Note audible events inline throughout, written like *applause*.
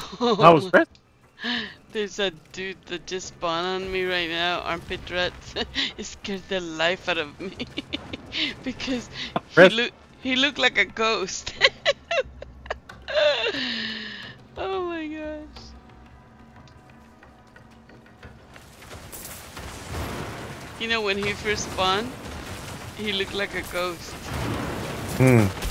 *laughs* How was Fred? There's a dude that just spawned on me right now, armpit rats. *laughs* it scared the life out of me. *laughs* because he, look, he looked like a ghost. oh my gosh. You know, when he first spawned, he looked like a ghost. Hmm.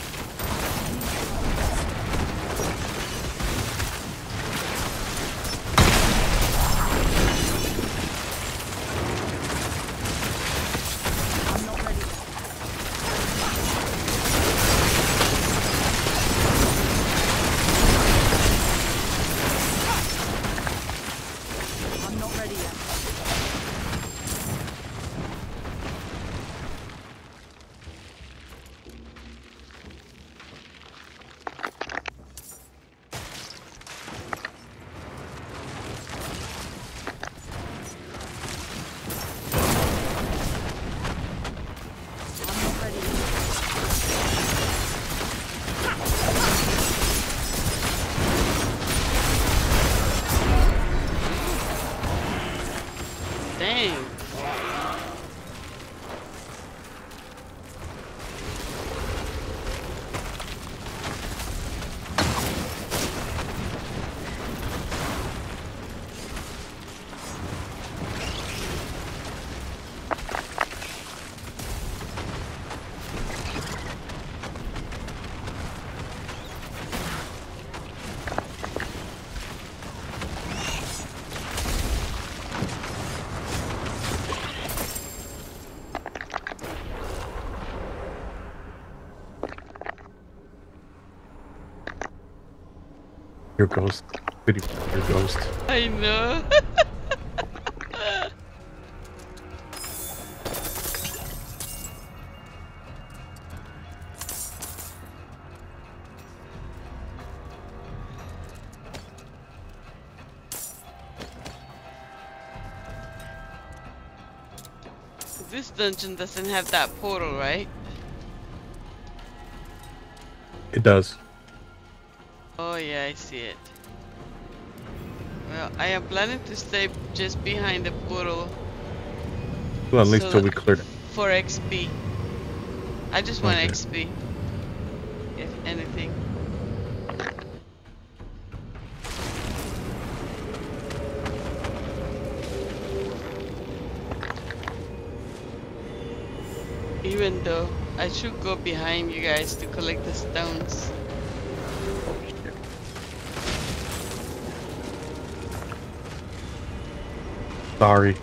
Your ghost. Pretty your ghost. I know. this dungeon doesn't have that portal, right? It does. I see it. Well, I am planning to stay just behind the portal Well, at least So till we cleared it. for XP. I just want Okay. XP. If anything. Even though I should go behind you guys to collect the stones. Sorry.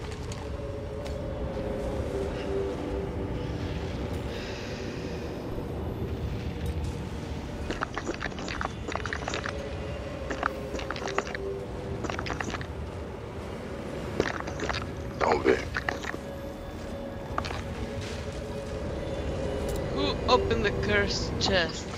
Don't be. Who opened the cursed chest?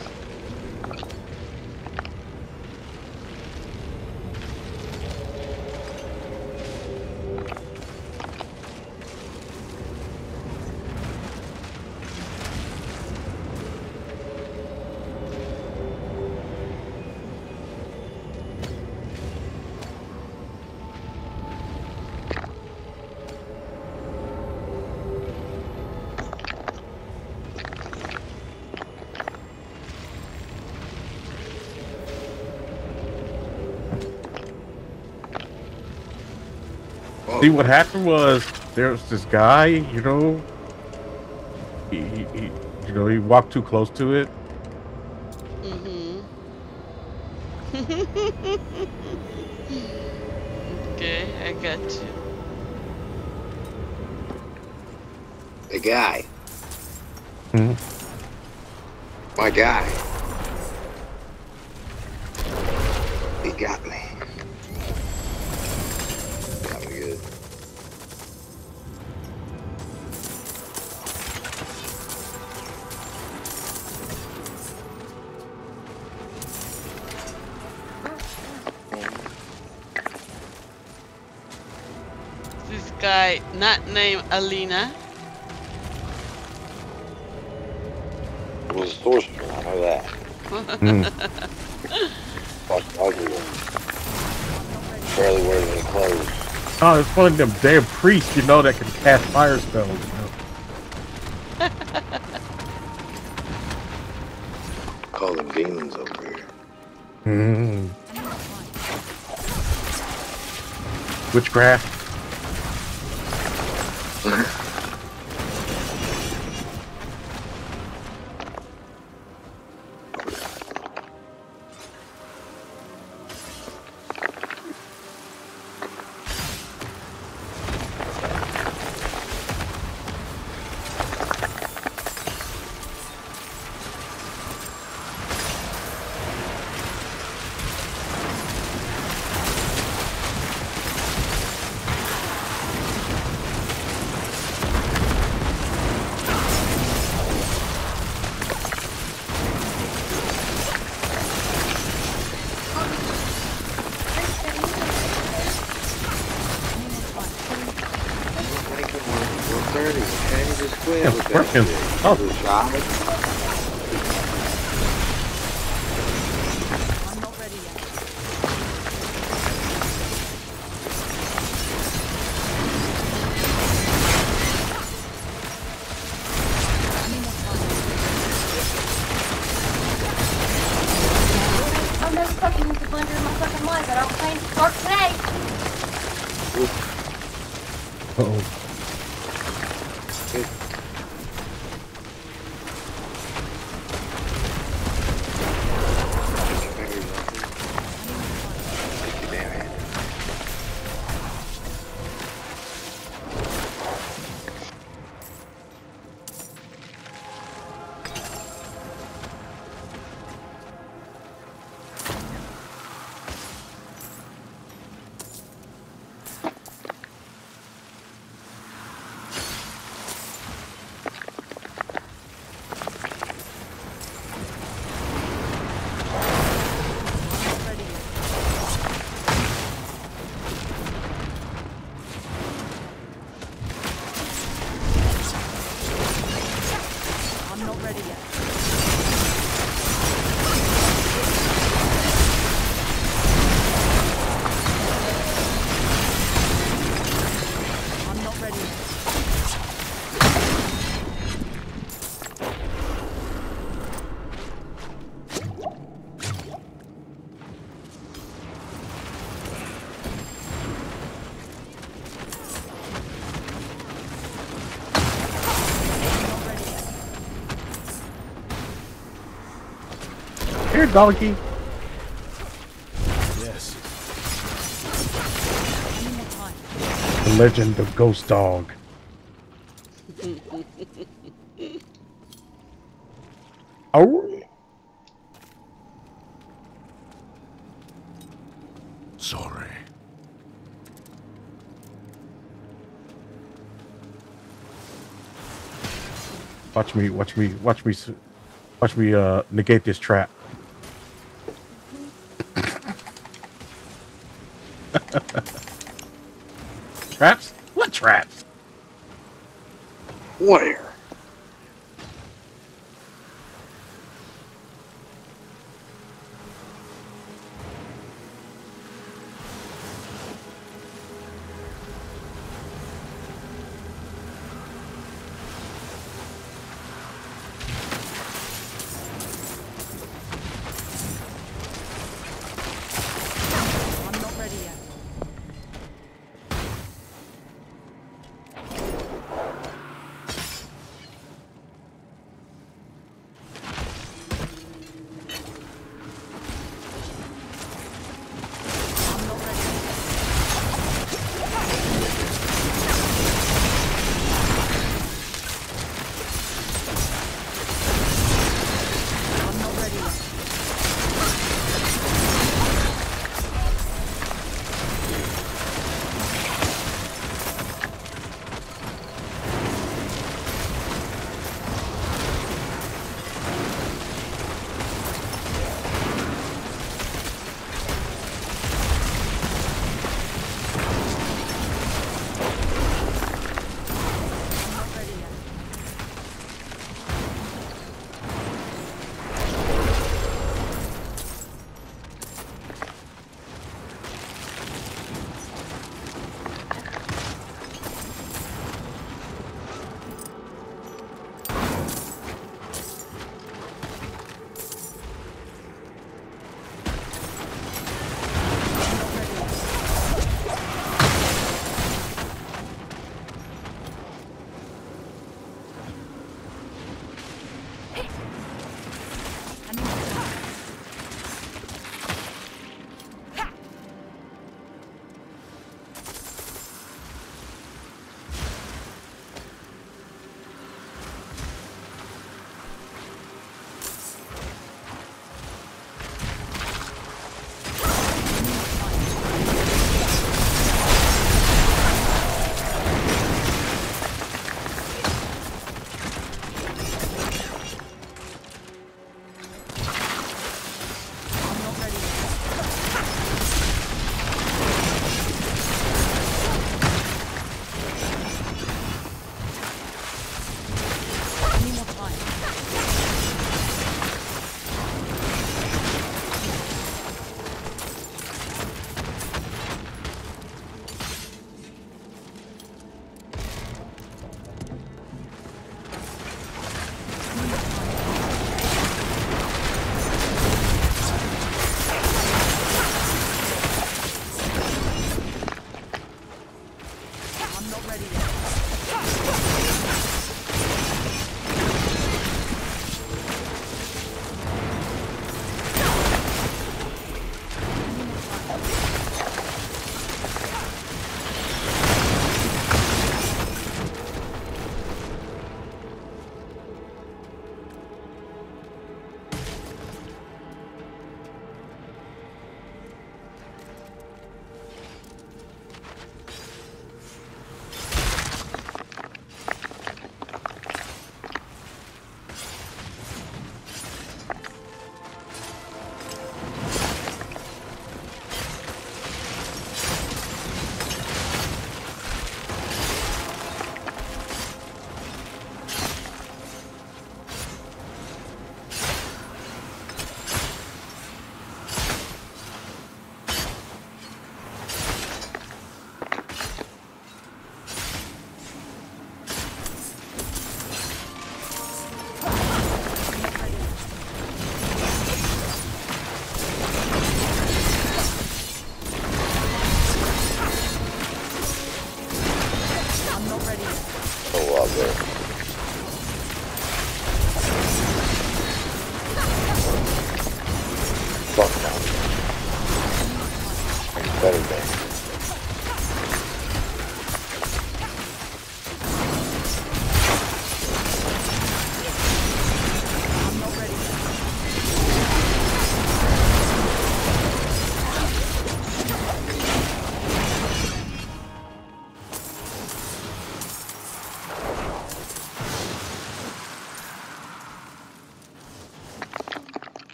See, what happened was there was this guy, you know. He, he, he you know, he walked too close to it. Mm-hmm. *laughs* okay, I got you. the guy. Mhm. My guy. Guy, not named Alina. It was a sorcerer, I know that. *laughs* Mm. Fuck ugly one. barely wearing any clothes. Oh, it's one of them damn priests, you know, that can cast fire spells. You know? *laughs* Call them demons over here. Mm. Witchcraft. Yeah, with that working. shit. Oh. Donkey. Yes. Any more time. The legend of Ghost Dog. *laughs* oh. Sorry. Watch me, watch me, watch me, watch me uh, negate this trap. Traps? What traps? Where?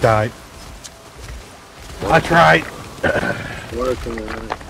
Died. I tried. Working on it.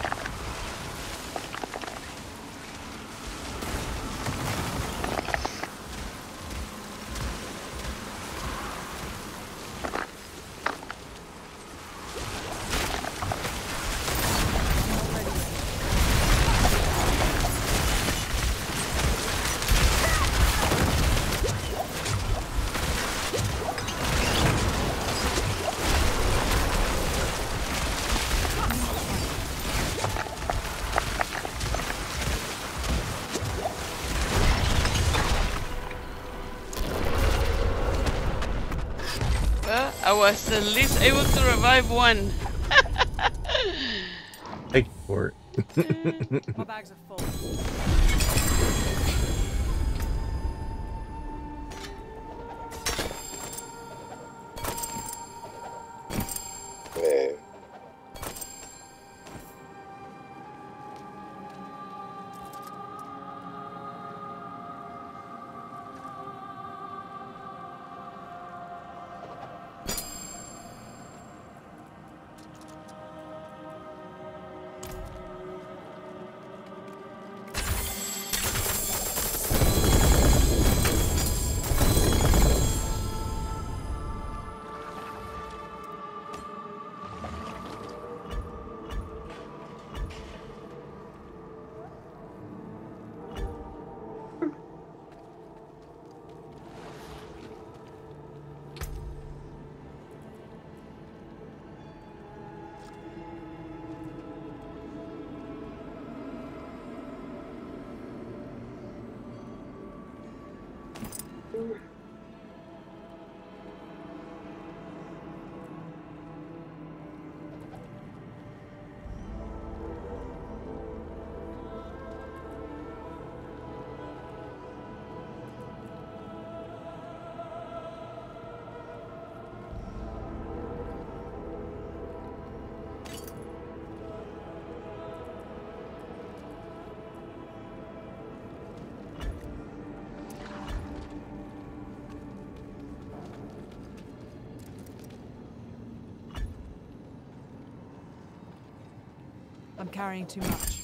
Was at least able to revive one. Thank you for it. *laughs* My bags are full. I'm carrying too much.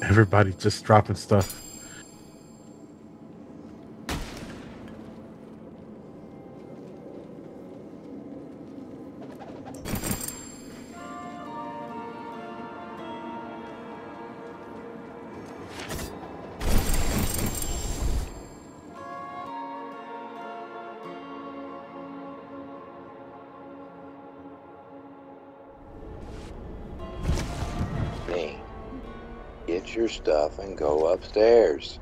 Everybody just dropping stuff. And go upstairs.